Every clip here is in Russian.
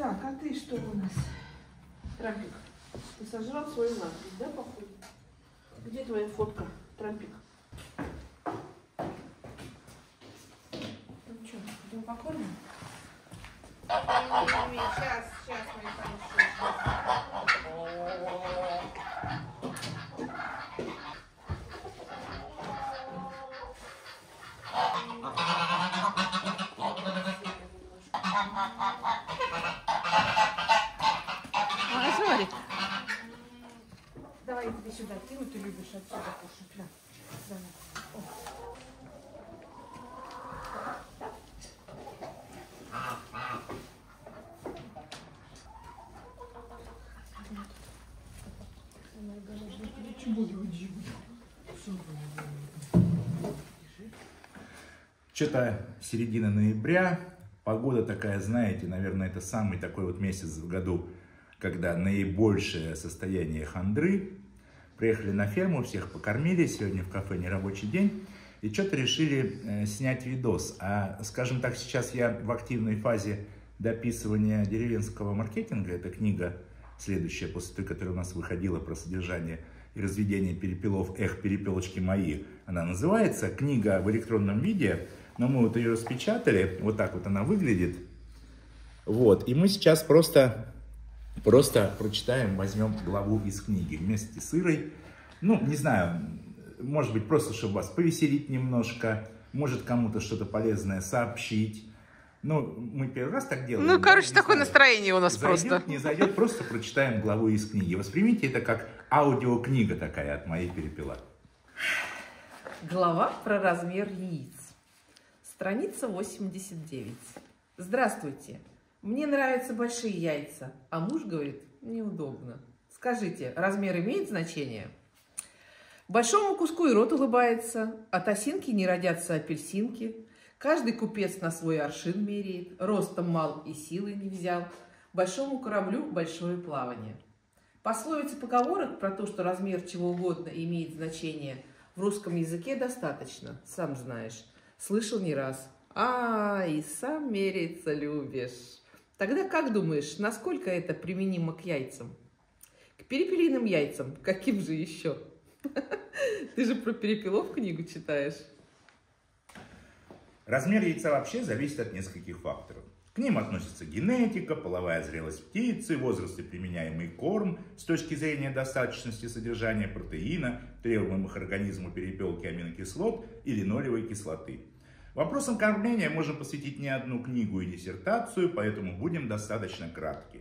Так, а ты что у нас? Трампик, ты сожрал свою надпись, да, походу? Где твоя фотка, Трампик? Ну что, идем покормим? Сейчас, сейчас, мои хорошие. А, смотри. Давай я тебе сюда кину, ты любишь отсюда кушать. Да. Давай. О. Что-то середина ноября, погода такая, знаете, наверное, это самый такой вот месяц в году, когда наибольшее состояние хандры. Приехали на ферму, всех покормили, сегодня в кафе нерабочий день, и что-то решили э, снять видос. А, скажем так, сейчас я в активной фазе дописывания деревенского маркетинга, это книга следующая, после той, которая у нас выходила про содержание разведение перепелов «Эх, перепелочки мои», она называется, книга в электронном виде, но мы вот ее распечатали, вот так вот она выглядит. Вот, и мы сейчас просто, просто прочитаем, возьмем главу из книги вместе с Ирой. Ну, не знаю, может быть, просто, чтобы вас повеселить немножко, может кому-то что-то полезное сообщить. Ну, мы первый раз так делаем. Ну, короче, такое знаю. настроение у нас Зайдет, просто. не зайдет, просто прочитаем главу из книги. Воспримите это как аудиокнига такая от моей перепела. Глава про размер яиц. Страница 89. Здравствуйте. Мне нравятся большие яйца, а муж говорит, неудобно. Скажите, размер имеет значение? Большому куску и рот улыбается, от осинки не родятся апельсинки. Каждый купец на свой аршин меряет, ростом мал и силы не взял. Большому кораблю большое плавание. Пословиц и поговорок про то, что размер чего угодно имеет значение, в русском языке достаточно, сам знаешь. Слышал не раз. А, и сам меряется любишь. Тогда как думаешь, насколько это применимо к яйцам? К перепелиным яйцам. Каким же еще? Ты же про перепелов книгу читаешь. Размер яйца вообще зависит от нескольких факторов. К ним относятся генетика, половая зрелость птицы, возраст и применяемый корм с точки зрения достаточности содержания протеина, требуемых организму перепелки аминокислот и линолевой кислоты. Вопросам кормления можем посвятить не одну книгу и диссертацию, поэтому будем достаточно кратки.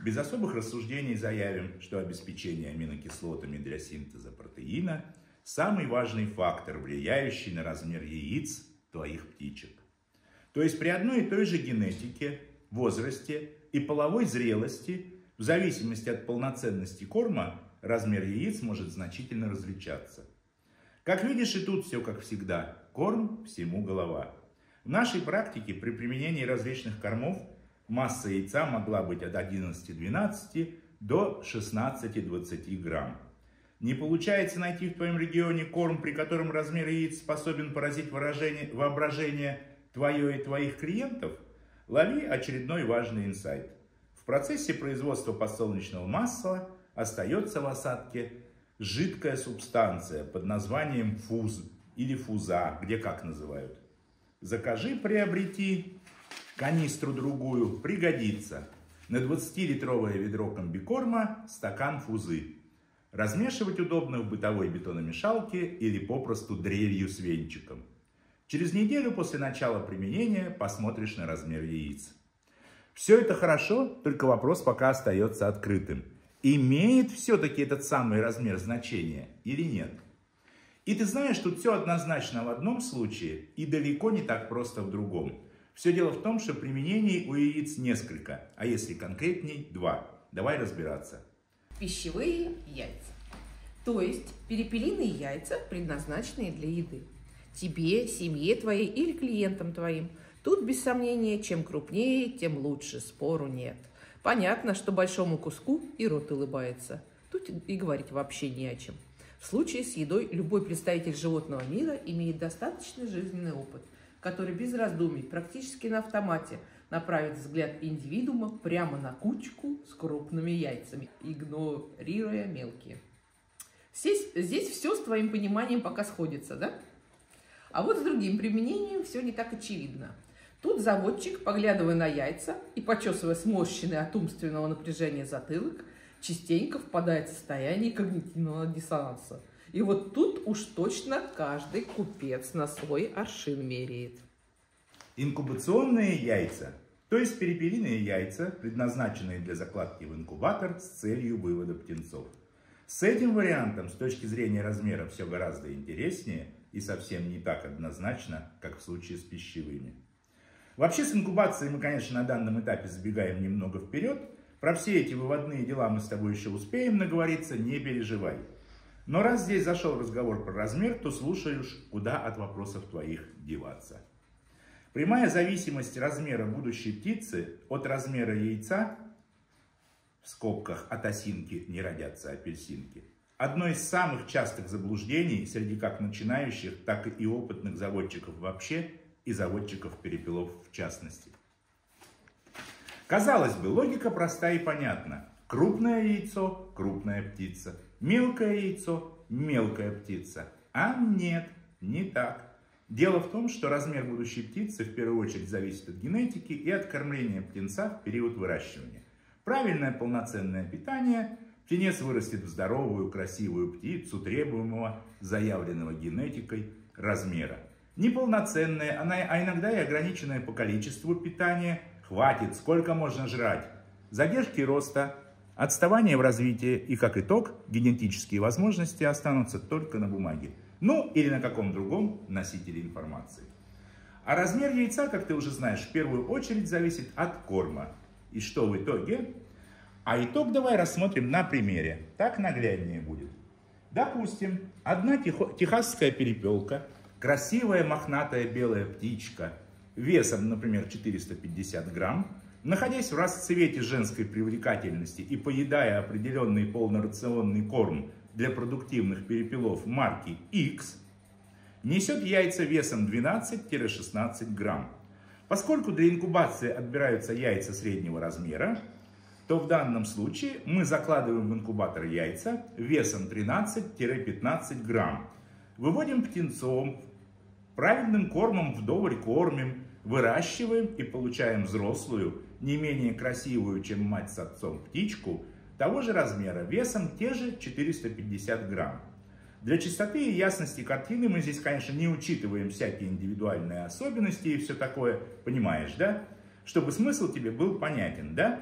Без особых рассуждений заявим, что обеспечение аминокислотами для синтеза протеина – самый важный фактор, влияющий на размер яиц твоих птичек. То есть при одной и той же генетике, возрасте и половой зрелости, в зависимости от полноценности корма, размер яиц может значительно различаться. Как видишь, и тут все как всегда. Корм всему голова. В нашей практике при применении различных кормов масса яйца могла быть от 11-12 до 16-20 грамм. Не получается найти в твоем регионе корм, при котором размер яиц способен поразить выражение, воображение твое и твоих клиентов? Лови очередной важный инсайт. В процессе производства подсолнечного масла остается в осадке жидкая субстанция под названием фуз или фуза, где как называют. Закажи, приобрети канистру другую, пригодится. На 20-литровое ведро комбикорма стакан фузы. Размешивать удобно в бытовой бетономешалке или попросту дрелью с венчиком. Через неделю после начала применения посмотришь на размер яиц. Все это хорошо, только вопрос пока остается открытым. Имеет все-таки этот самый размер значения или нет? И ты знаешь, тут все однозначно в одном случае и далеко не так просто в другом. Все дело в том, что применений у яиц несколько, а если конкретней, два. Давай разбираться. Пищевые яйца. То есть перепелиные яйца, предназначенные для еды. Тебе, семье твоей или клиентам твоим. Тут, без сомнения, чем крупнее, тем лучше, спору нет. Понятно, что большому куску и рот улыбается. Тут и говорить вообще не о чем. В случае с едой любой представитель животного мира имеет достаточный жизненный опыт. который без раздумий, практически на автомате, направит взгляд индивидуума прямо на кучку с крупными яйцами, игнорируя мелкие. Здесь, здесь все с твоим пониманием пока сходится, да? А вот с другим применением все не так очевидно. Тут заводчик, поглядывая на яйца и почесывая сморщенный от умственного напряжения затылок, частенько впадает в состояние когнитивного диссонанса. И вот тут уж точно каждый купец на свой аршин меряет. Инкубационные яйца, то есть перепелиные яйца, предназначенные для закладки в инкубатор с целью вывода птенцов. С этим вариантом с точки зрения размера все гораздо интереснее и совсем не так однозначно, как в случае с пищевыми. Вообще с инкубацией мы, конечно, на данном этапе забегаем немного вперед. Про все эти выводные дела мы с тобой еще успеем наговориться, не переживай. Но раз здесь зашел разговор про размер, то слушаешь, куда от вопросов твоих деваться. Прямая зависимость размера будущей птицы от размера яйца, в скобках от осинки не родятся апельсинки, одно из самых частых заблуждений среди как начинающих, так и опытных заводчиков вообще и заводчиков перепелов в частности. Казалось бы, логика проста и понятна. Крупное яйцо – крупная птица, мелкое яйцо – мелкая птица. А нет, не так. Дело в том, что размер будущей птицы в первую очередь зависит от генетики и от кормления птенца в период выращивания. Правильное полноценное питание – птенец вырастет в здоровую, красивую птицу требуемого, заявленного генетикой размера. Неполноценное, а иногда и ограниченное по количеству питания – хватит, сколько можно жрать. Задержки роста, отставание в развитии и, как итог, генетические возможности останутся только на бумаге ну или на каком другом носителе информации. А размер яйца, как ты уже знаешь, в первую очередь зависит от корма. И что в итоге? А итог давай рассмотрим на примере. Так нагляднее будет. Допустим, одна техасская перепелка, красивая мохнатая белая птичка, весом, например, 450 грамм, находясь в расцвете женской привлекательности и поедая определенный полнорационный корм для продуктивных перепелов марки X несет яйца весом 12-16 грамм. Поскольку для инкубации отбираются яйца среднего размера, то в данном случае мы закладываем в инкубатор яйца весом 13-15 грамм. Выводим птенцом, правильным кормом вдоволь кормим, выращиваем и получаем взрослую, не менее красивую, чем мать с отцом птичку, того же размера, весом те же 450 грамм. Для чистоты и ясности картины мы здесь, конечно, не учитываем всякие индивидуальные особенности и все такое, понимаешь, да? Чтобы смысл тебе был понятен, да?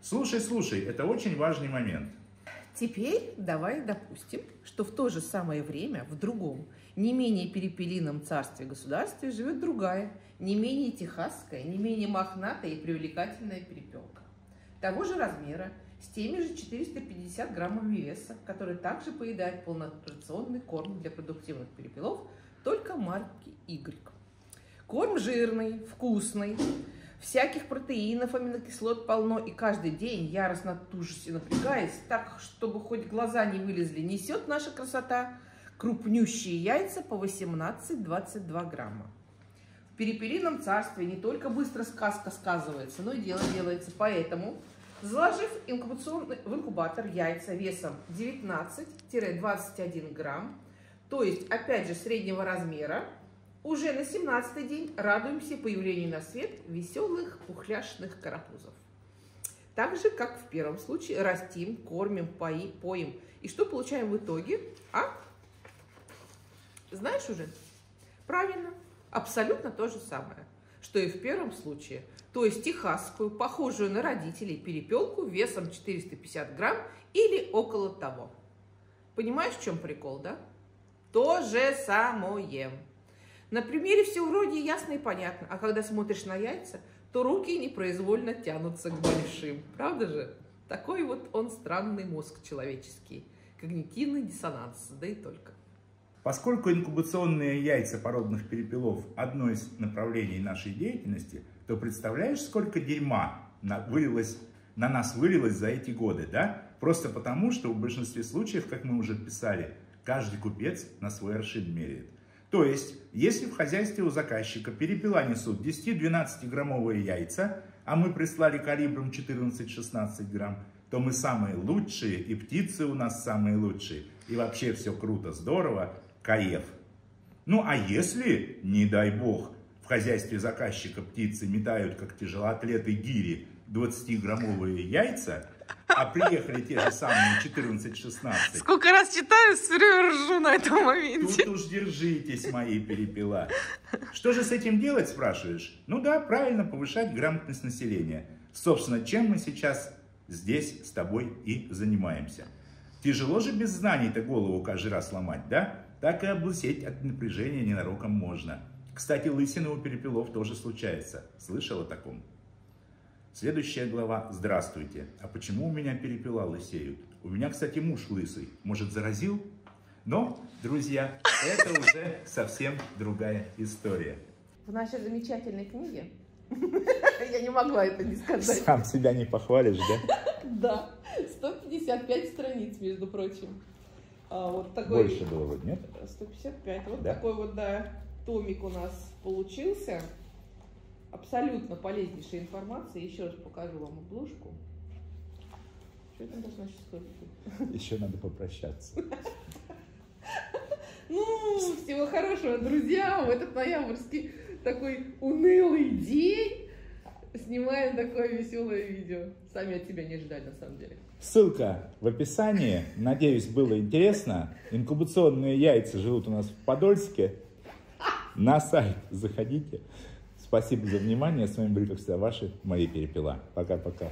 Слушай, слушай, это очень важный момент. Теперь давай допустим, что в то же самое время в другом, не менее перепелином царстве государстве живет другая, не менее техасская, не менее мохнатая и привлекательная перепелка. Того же размера, с теми же 450 граммами веса, который также поедает полнорационный корм для продуктивных перепелов, только марки Y. Корм жирный, вкусный, всяких протеинов, аминокислот полно, и каждый день, яростно тужусь и напрягаясь, так, чтобы хоть глаза не вылезли, несет наша красота крупнющие яйца по 18-22 грамма. В перепелином царстве не только быстро сказка сказывается, но и дело делается. Поэтому Заложив инкубационный, в инкубатор яйца весом 19-21 грамм, то есть, опять же, среднего размера, уже на 17 день радуемся появлению на свет веселых пухляшных карапузов. Так же, как в первом случае, растим, кормим, пои, поим. И что получаем в итоге? А? Знаешь уже? Правильно. Абсолютно то же самое, что и в первом случае – то есть техасскую, похожую на родителей перепелку весом 450 грамм или около того. Понимаешь, в чем прикол, да? То же самое. На примере все вроде ясно и понятно, а когда смотришь на яйца, то руки непроизвольно тянутся к большим. Правда же? Такой вот он странный мозг человеческий. Когнитивный диссонанс, да и только. Поскольку инкубационные яйца породных перепелов – одно из направлений нашей деятельности – то представляешь, сколько дерьма вылилось, на нас вылилось за эти годы, да? Просто потому, что в большинстве случаев, как мы уже писали, каждый купец на свой аршин меряет. То есть, если в хозяйстве у заказчика перепела несут 10-12 граммовые яйца, а мы прислали калибром 14-16 грамм, то мы самые лучшие, и птицы у нас самые лучшие. И вообще все круто, здорово, каев. Ну а если, не дай бог, в хозяйстве заказчика птицы метают, как тяжелоатлеты гири, 20-граммовые яйца, а приехали те же самые 14-16, Сколько раз читаю, все время ржу на этом моменте. Тут уж держитесь, мои перепела. Что же с этим делать, спрашиваешь? Ну да, правильно, повышать грамотность населения. Собственно, чем мы сейчас здесь с тобой и занимаемся. Тяжело же без знаний-то голову каждый раз ломать, да? Так и облысеть от напряжения ненароком можно. Кстати, лысина у перепелов тоже случается. Слышал о таком? Следующая глава. Здравствуйте. А почему у меня перепела лысеют? У меня, кстати, муж лысый. Может, заразил? Но, друзья, это уже совсем другая история. В нашей замечательной книге, я не могла это не сказать, Сам себя не похвалишь, да? да, 155 страниц, между прочим. А, вот такой... Больше было, вот, нет? 155. Вот Да? такой вот, да, томик у нас получился. Абсолютно полезнейшая информация. Еще раз покажу вам обложку. Что это должно сейчас сказать? Еще надо попрощаться. Ну, всего хорошего, друзья. В этот ноябрьский такой унылый день снимаем такое веселое видео. Сами от тебя не ждали, на самом деле. Ссылка в описании. Надеюсь, было интересно. Инкубационные яйца живут у нас в Подольске. На сайт заходите. Спасибо за внимание. С вами были, как всегда, ваши Мария Перепела. Пока-пока.